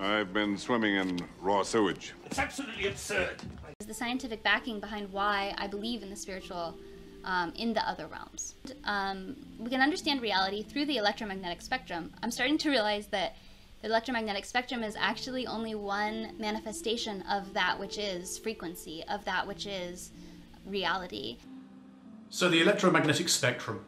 I've been swimming in raw sewage. It's absolutely absurd. The scientific backing behind why I believe in the spiritual um, in the other realms. Um, we can understand reality through the electromagnetic spectrum. I'm starting to realize that the electromagnetic spectrum is actually only one manifestation of that which is frequency, of that which is reality. So the electromagnetic spectrum,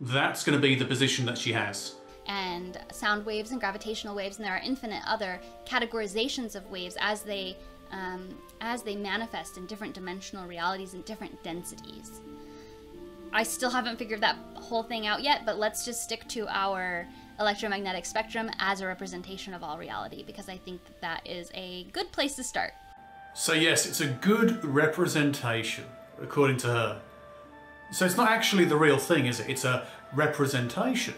that's going to be the position that she has. And sound waves and gravitational waves, and there are infinite other categorizations of waves as they um, as they manifest in different dimensional realities and different densities. I still haven't figured that whole thing out yet, but let's just stick to our electromagnetic spectrum as a representation of all reality because I think that, that is a good place to start. So yes, it's a good representation, according to her. So it's not actually the real thing, is it? It's a representation.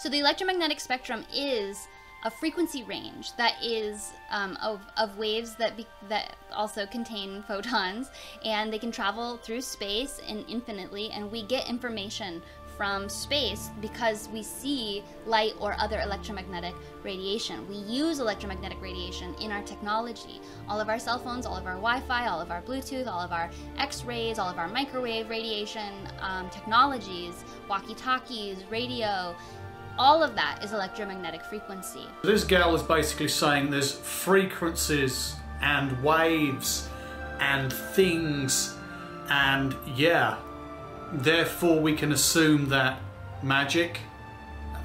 So the electromagnetic spectrum is a frequency range that is um, of, of waves that be, that also contain photons and they can travel through space and infinitely and we get information from space because we see light or other electromagnetic radiation. We use electromagnetic radiation in our technology. All of our cell phones, all of our Wi-Fi, all of our Bluetooth, all of our X-rays, all of our microwave radiation um, technologies, walkie-talkies, radio, all of that is electromagnetic frequency. This gal is basically saying there's frequencies and waves and things and yeah, therefore we can assume that magic.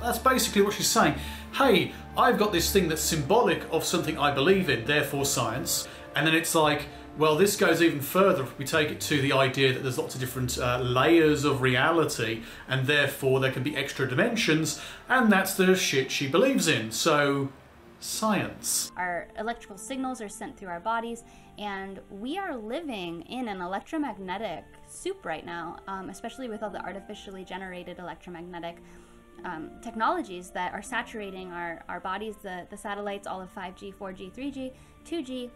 That's basically what she's saying. Hey, I've got this thing that's symbolic of something I believe in, therefore science. And then it's like, well, this goes even further if we take it to the idea that there's lots of different uh, layers of reality and therefore there can be extra dimensions, and that's the shit she believes in. So, science. Our electrical signals are sent through our bodies, and we are living in an electromagnetic soup right now, um, especially with all the artificially generated electromagnetic um, technologies that are saturating our, our bodies, the, the satellites, all of 5G, 4G, 3G, 2G,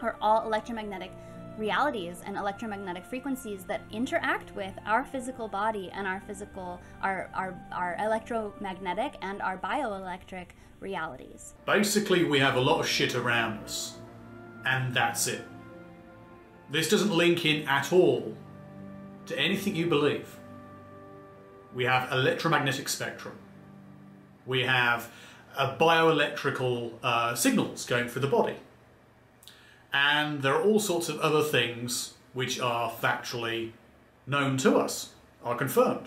are all electromagnetic realities and electromagnetic frequencies that interact with our physical body and our physical our our, our electromagnetic and our bioelectric realities. Basically, we have a lot of shit around us, and that's it. This doesn't link in at all to anything you believe. We have electromagnetic spectrum. We have uh, bioelectrical uh, signals going through the body and there are all sorts of other things which are factually known to us, are confirmed.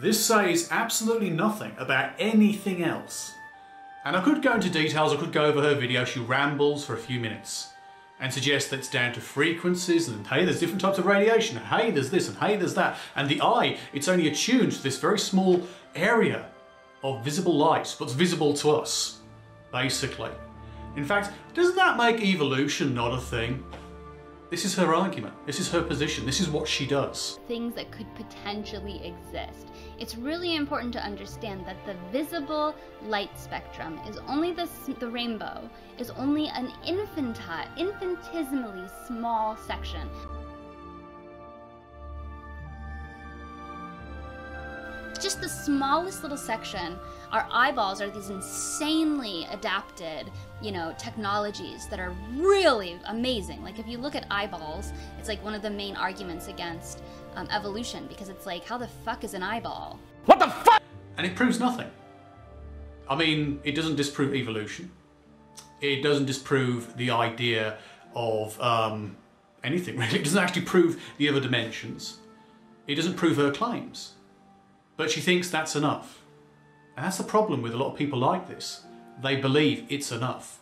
This says absolutely nothing about anything else. And I could go into details, I could go over her video, she rambles for a few minutes and suggests that it's down to frequencies and hey there's different types of radiation and hey there's this and hey there's that and the eye it's only attuned to this very small area of visible light what's visible to us basically in fact, doesn't that make evolution not a thing? This is her argument. This is her position. This is what she does. Things that could potentially exist. It's really important to understand that the visible light spectrum is only the, the rainbow, is only an infinitesimally small section just the smallest little section. Our eyeballs are these insanely adapted, you know, technologies that are really amazing. Like if you look at eyeballs, it's like one of the main arguments against um, evolution because it's like, how the fuck is an eyeball? What the fuck? And it proves nothing. I mean, it doesn't disprove evolution. It doesn't disprove the idea of um, anything really. It doesn't actually prove the other dimensions. It doesn't prove her claims. But she thinks that's enough. And that's the problem with a lot of people like this. They believe it's enough.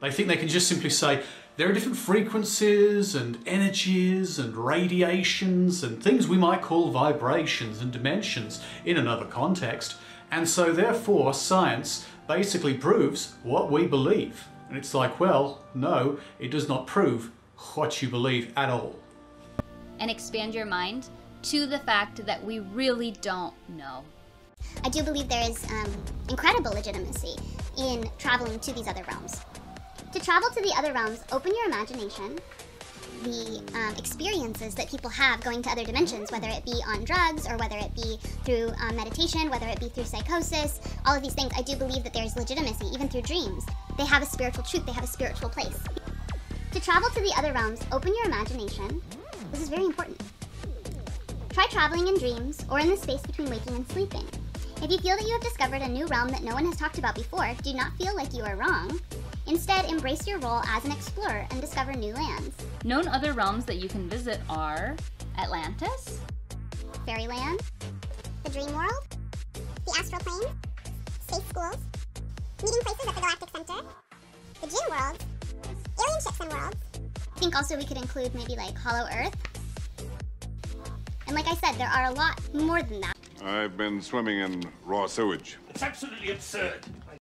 They think they can just simply say, there are different frequencies and energies and radiations and things we might call vibrations and dimensions in another context. And so therefore science basically proves what we believe. And it's like, well, no, it does not prove what you believe at all. And expand your mind to the fact that we really don't know. I do believe there is um, incredible legitimacy in traveling to these other realms. To travel to the other realms, open your imagination, the um, experiences that people have going to other dimensions, whether it be on drugs or whether it be through um, meditation, whether it be through psychosis, all of these things, I do believe that there's legitimacy, even through dreams. they have a spiritual truth, they have a spiritual place. To travel to the other realms, open your imagination. This is very important. Try traveling in dreams or in the space between waking and sleeping. If you feel that you have discovered a new realm that no one has talked about before, do not feel like you are wrong. Instead, embrace your role as an explorer and discover new lands. Known other realms that you can visit are Atlantis, Fairyland, the dream world, the astral plane, space schools, meeting places at the Galactic Center, the gym world, alien ships and worlds. I think also we could include maybe like Hollow Earth. And like I said, there are a lot more than that. I've been swimming in raw sewage. It's absolutely absurd.